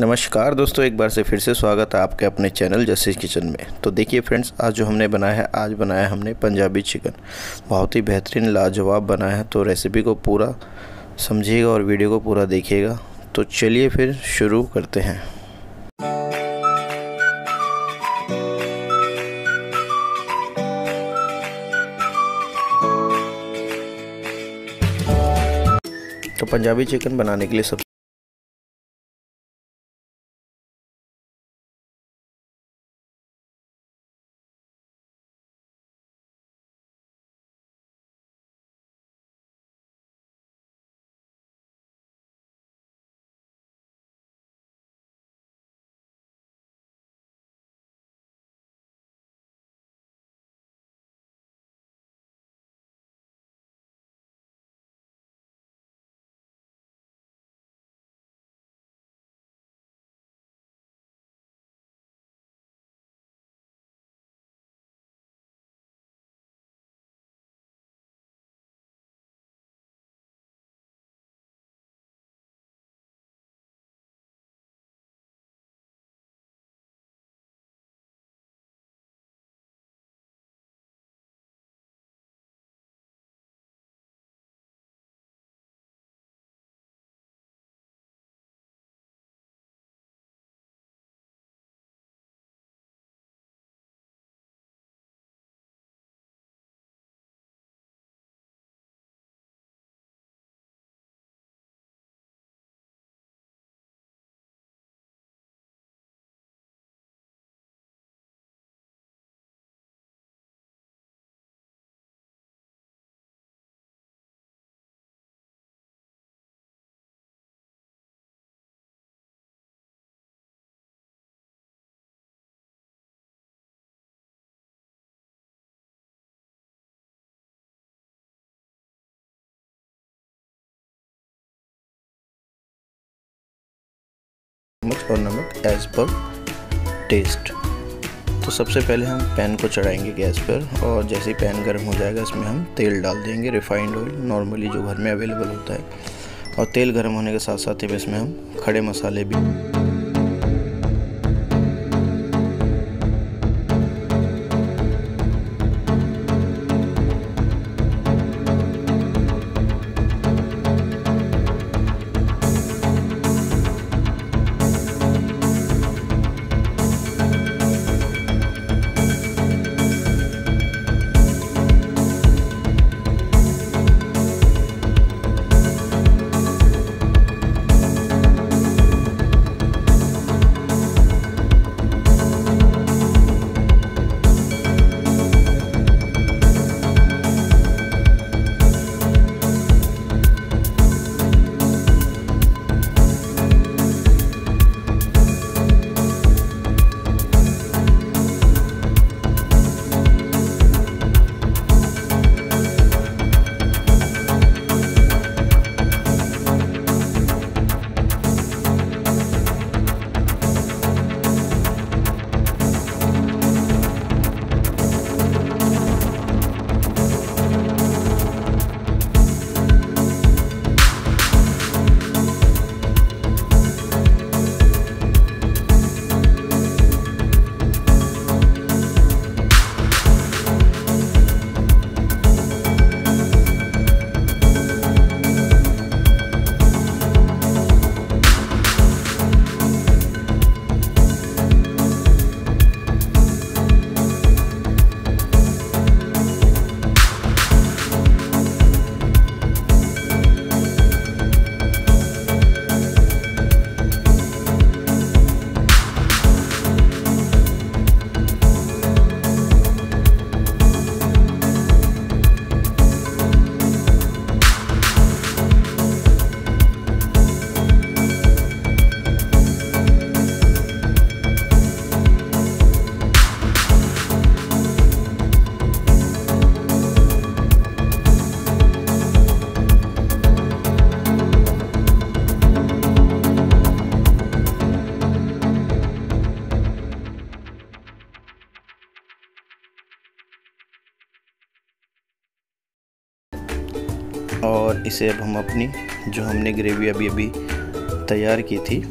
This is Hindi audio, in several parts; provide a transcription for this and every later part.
नमस्कार दोस्तों, एक बार से फिर से स्वागत है आपके अपने चैनल जस्टिस किचन में। तो देखिए फ्रेंड्स, आज जो हमने बनाया है, आज बनाया हमने पंजाबी चिकन। बहुत ही बेहतरीन, लाजवाब बनाया है तो रेसिपी को पूरा समझिएगा और वीडियो को पूरा देखिएगा। तो चलिए फिर शुरू करते हैं। तो पंजाबी चिकन बनाने के लिए सब और नमक एज पर टेस्ट तो सबसे पहले हम पैन को चढ़ाएँगे गैस पर और जैसे ही पैन गर्म हो जाएगा, इसमें हम तेल डाल देंगे रिफाइंड ऑयल नॉर्मली जो घर में अवेलेबल होता है। और तेल गर्म होने के साथ साथ ही इसमें हम खड़े मसाले भी और इसे अब हम अपनी जो हमने ग्रेवी अभी अभी तैयार की थी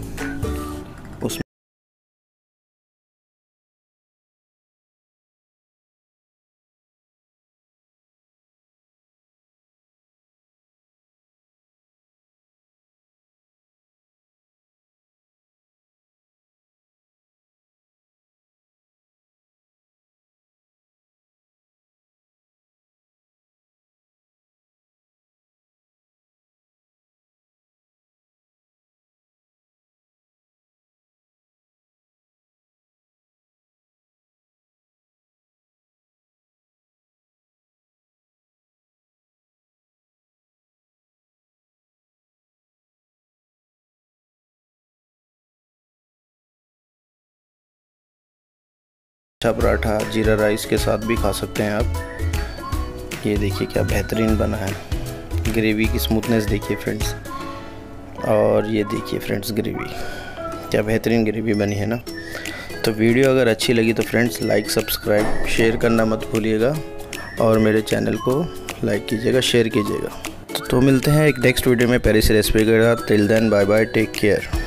अच्छा पराठा जीरा राइस के साथ भी खा सकते हैं आप। ये देखिए क्या बेहतरीन बना है। ग्रेवी की स्मूथनेस देखिए फ्रेंड्स और ये देखिए फ्रेंड्स ग्रेवी क्या बेहतरीन ग्रेवी बनी है ना। तो वीडियो अगर अच्छी लगी तो फ्रेंड्स लाइक सब्सक्राइब शेयर करना मत भूलिएगा। और मेरे चैनल को लाइक कीजिएगा शेयर कीजिएगा। तो, तो मिलते हैं एक नेक्स्ट वीडियो में। पेरिस रेसिपी के साथ। Till then bye bye take care